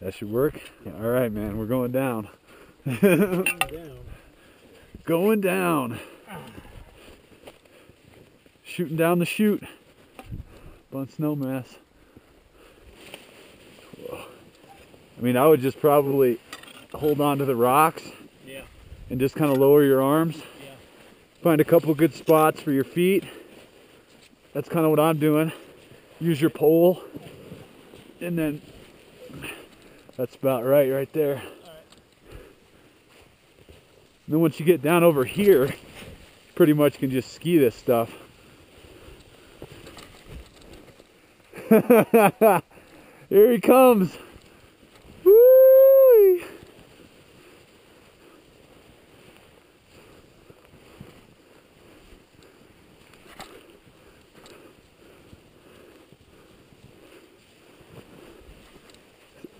That should work. All right, man, we're going down. down. going down. Shooting down the chute. Bun Snowmass. Whoa. I mean, I would just probably hold on to the rocks Yeah. and just kind of lower your arms. Yeah. Find a couple good spots for your feet. That's kind of what I'm doing. Use your pole. And then that's about right right there. Then once you get down over here, you pretty much can just ski this stuff. Here he comes.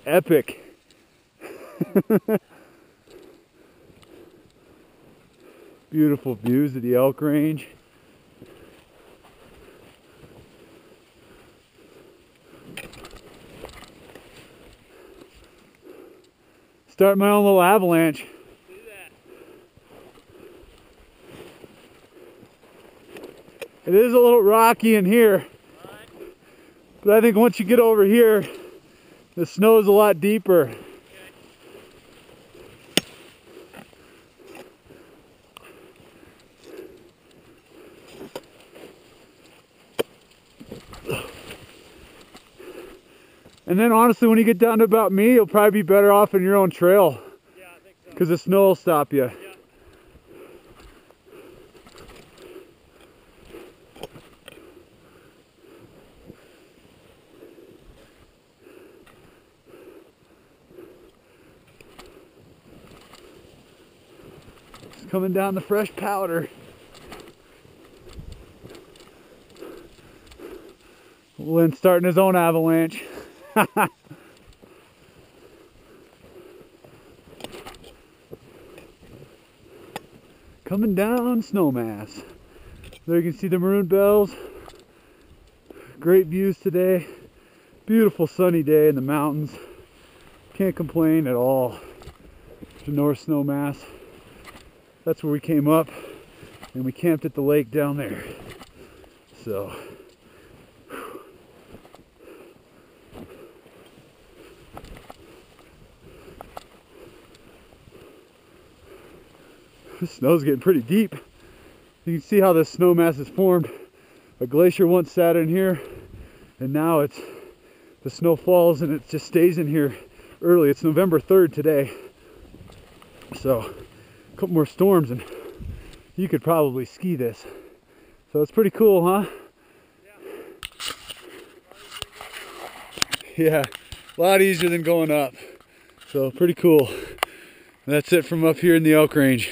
Epic. Beautiful views of the Elk Range. Start my own little avalanche. It is a little rocky in here. But I think once you get over here, the snow is a lot deeper. And then honestly, when you get down to about me, you'll probably be better off in your own trail Yeah, I think so. because the snow will stop you. It's coming down the fresh powder. Lynn starting his own avalanche. Coming down Snowmass. There you can see the Maroon Bells. Great views today. Beautiful sunny day in the mountains. Can't complain at all. To North Snowmass. That's where we came up and we camped at the lake down there. So the snow's getting pretty deep. You can see how this snow mass is formed. A glacier once sat in here, and now it's the snow falls and it just stays in here early. It's November 3rd today. So, couple more storms and you could probably ski this. So it's pretty cool, huh? Yeah, a lot easier than going up. So pretty cool. That's it from up here in the Elk Range.